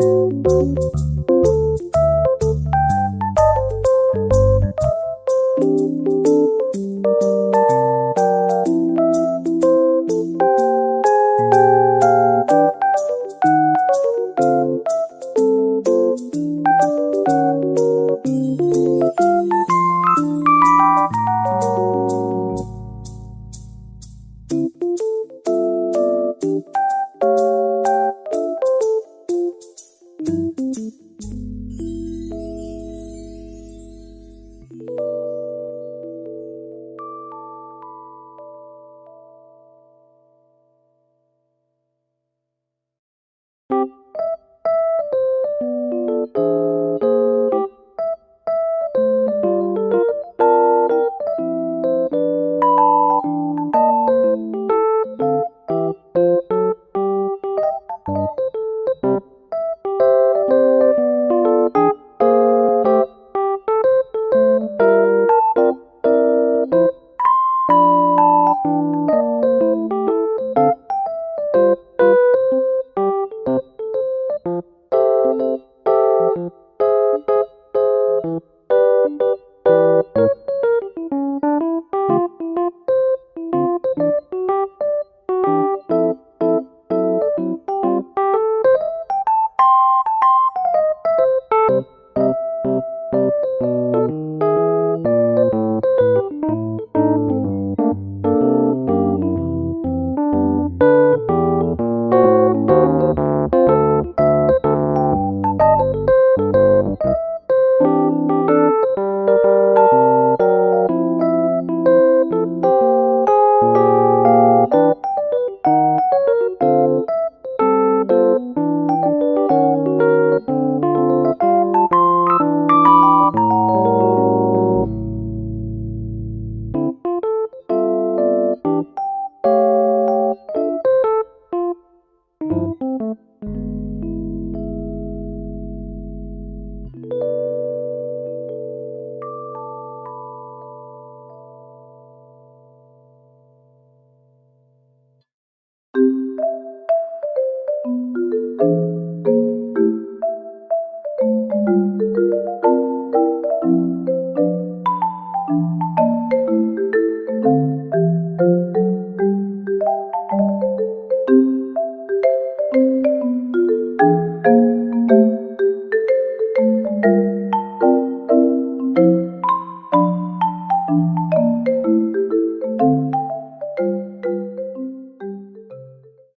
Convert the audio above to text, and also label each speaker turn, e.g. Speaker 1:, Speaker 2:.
Speaker 1: Thank you. Música thank you Thank you.